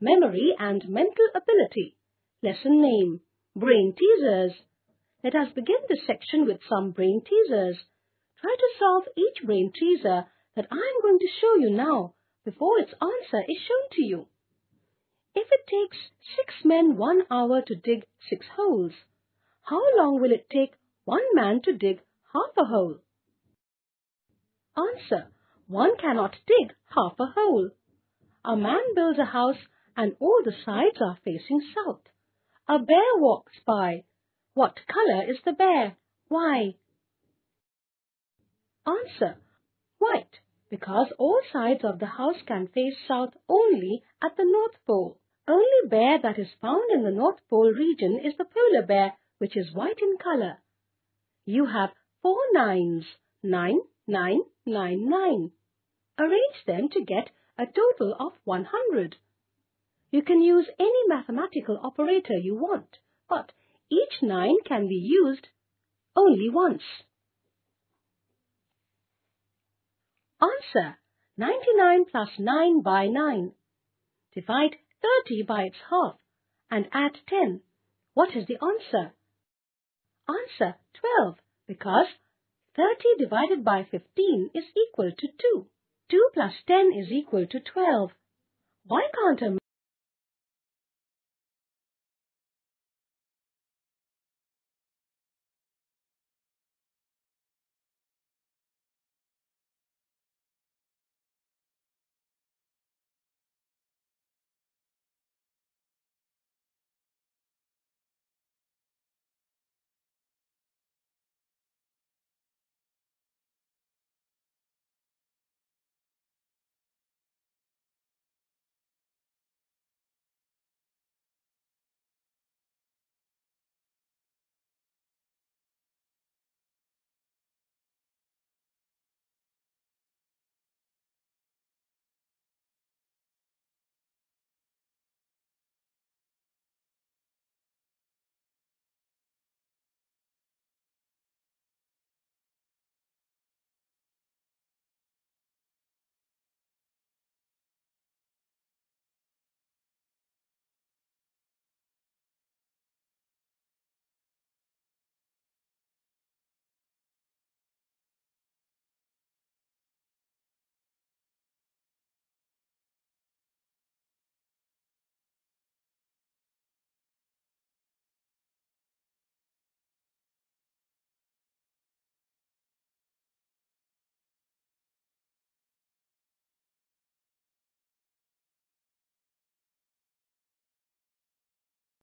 Memory and Mental Ability. Lesson name, Brain Teasers. Let us begin this section with some brain teasers. Try to solve each brain teaser that I am going to show you now before its answer is shown to you. If it takes six men one hour to dig six holes, how long will it take one man to dig half a hole? Answer. One cannot dig half a hole. A man builds a house and all the sides are facing south. A bear walks by. What color is the bear? Why? Answer. White, because all sides of the house can face south only at the North Pole. Only bear that is found in the North Pole region is the polar bear, which is white in color. You have four nines, nine, nine, nine, nine. Arrange them to get a total of 100. You can use any mathematical operator you want, but each 9 can be used only once. Answer 99 plus 9 by 9. Divide 30 by its half and add 10. What is the answer? Answer 12 because 30 divided by 15 is equal to 2. 2 plus 10 is equal to 12. Why can't a